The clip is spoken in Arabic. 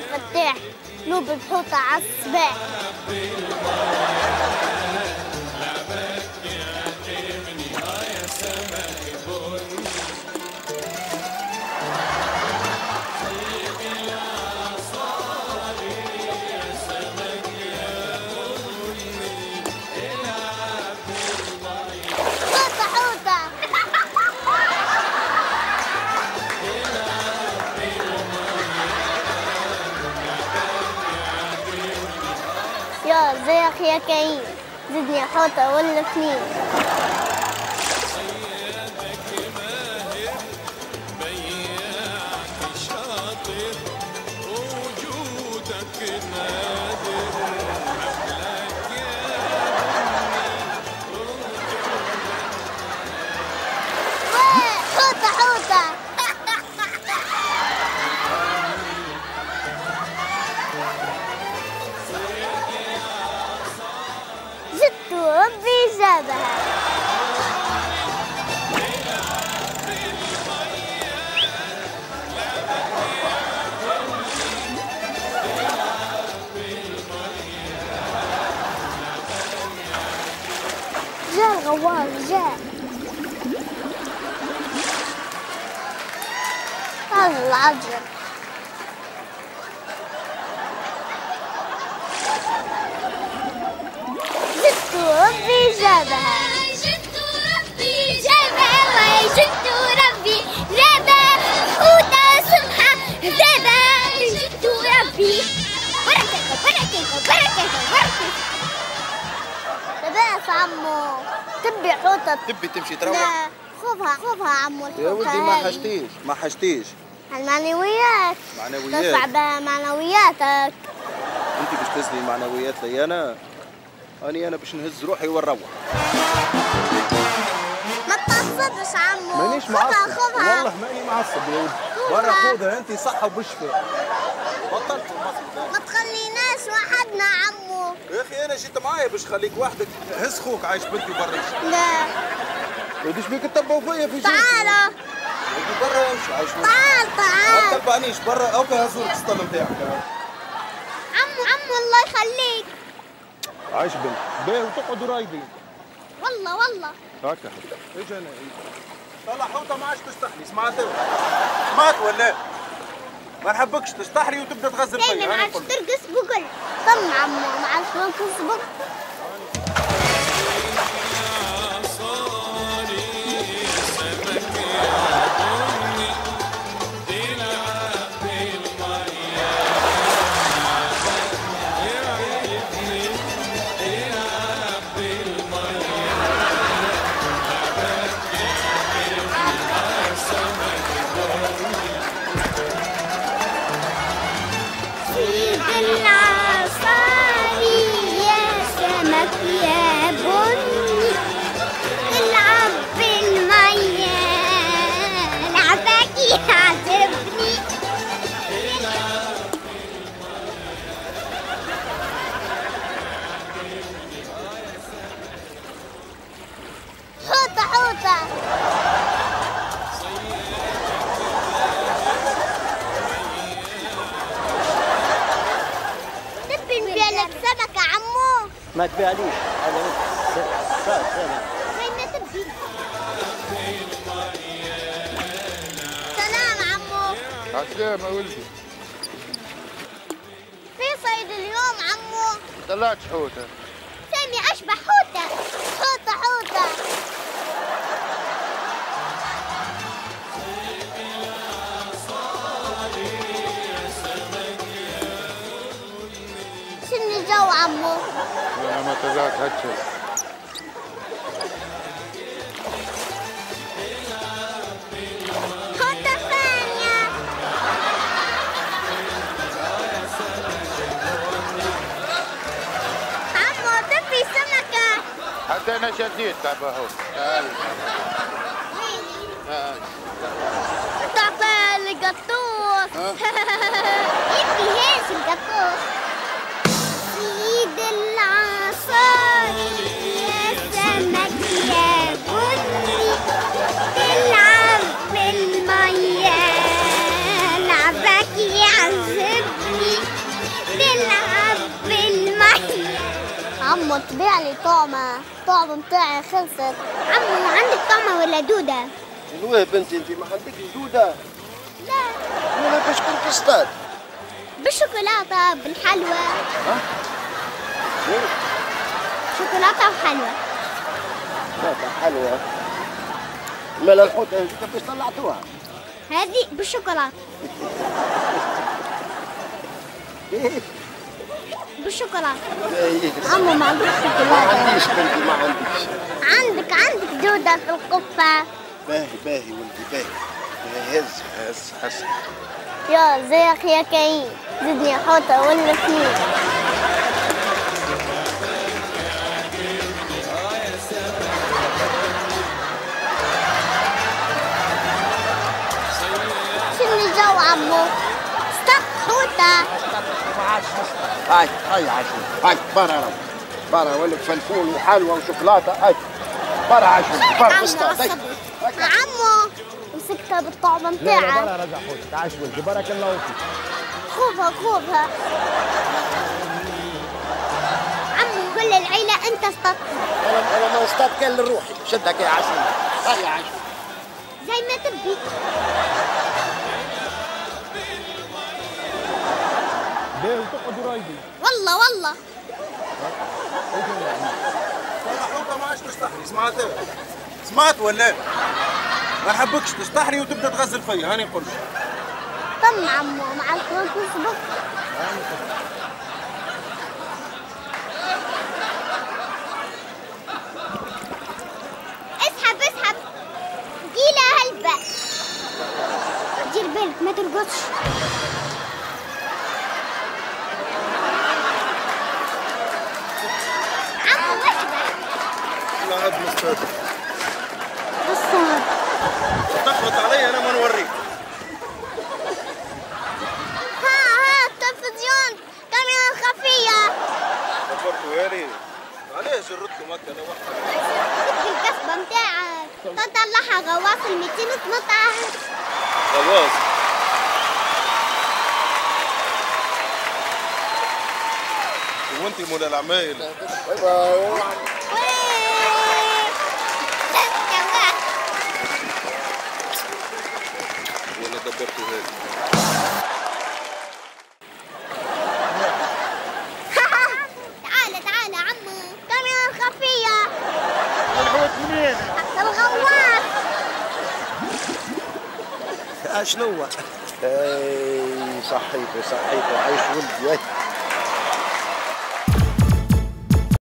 فتاح نوب الحوطة على يا كريم زدني حوطة ولا اثنين زدت ربي جابها جاء الغوار جاء هذا العجل جابها. جدت ربي جابها وجدت ربي. جابها حوتة سمحة. جابها. جدت ربي. بركة بركة بركة بركة لباس عمو؟ تبي حوطة؟ تبي تمشي تروح لا خذها خذها عمو يا ولدي ما. حشتيش ما حشتيش. المعنويات. معنويات. ترفع بها معنوياتك. أنت باش تزني معنويات لي أنا؟ أني أنا باش نهز روحي ونروح. ما تعصبش عمو. مانيش معصب. خذها. والله ماني معصب. يا ولدي. برا خذها أنت صحة وبشفى. بطلت. ما تخليناش وحدنا عمو. يا أخي أنا جيت معايا باش خليك وحدك. هز خوك عايش بنتي برا. لا. وديش بيك تتبعوا فيا في جيبي تعالى. برا امشي عايش بنتي. تعال ما تعال تتبعنيش برا. أوكي هزورك السطل نتاعك عمو عمو الله يخليك. عايش بنتي باهي وتقعدوا رايدين. والله والله. هكا. أجي أنا طلع حوطه ما عادش تستحلي سمعت سمعت ولا؟ ما نحبكش تستحلي وتبدأ تغزل فيا ما أنا عادش قلت. ترقص بقول. طم عمو ما عادش ترقص بقول ما هذا وين تبي سلام عمو. عسلامة يا ولدي. في صيد اليوم عمو. طلعت حوتة. سامي أشبه حوتة حوتة. انا ما طلعت هاتشل حوتة ثانية عمو تبي سمكة حتى انا شديت تعبه هو تعال آه. تعطي القطوس يبي هيش القطوس سيد العصاري انك يعذبني تلعب بالمحي عمو تبيع لي طعمه الطعمه بتاعي خلصت عمو عندك طعمه ولا دوده؟ شنو يا بنتي انت ما عندك دوده؟ لا ولا بشكون كستاد؟ بالشوكولاته بالحلوى ها؟ شوكولاته وحلوى شوكولاته حلوى مالا الحوت هذيك باش طلعتوها هذه بالشوكولاتة؟ بالشوكولاتة. إيه. عمو ما عندكش ما شوكولاتة عنديش بنتي ما عنديش. عندك عندك دودة في القفة. باهي باهي ولدي باهي. هز هز هز. يا زيك يا كاين زدني حوطة ولا اثنين عمو. استق حوطة هاي هاي عشري هاي برا رب. برا ولد فلفول وحلوى وشوكولاتة. هاي برا عشري برا عمو. عصبي عمو مسكتها بالطعمة متاعك. رجع حوت تعال شوي بارك الله فيك خوفها خوفها. عمو قول للعيلة أنت اصطدت أنا أنا ما اصطاد كان لروحي شدك يا عشري هاي يا عشري زي ما تبي. ليه وتقعد قريبي. والله والله. سمعت سمعت ولا ما نحبكش تستحري وتبدأ تغزل فيا. هاني نقول لك. طم عمو مع الخروج نسبق عاد مستعد الصهر تخلط علي أنا ما نوريك. ها ها التلفزيون كاميرا خفية. يا ريت علاش جردتكم هكا أنا وحدي الكسبة متاعك. تطلعها غواص ال 218 خلاص. وانت مولا العمايل. أيوه ولا دبرتوا هذه تعال تعال عمو. كاميرا خفية الحوت منين؟ الغواص. شنو اي صحيته صحيته عيش ولدي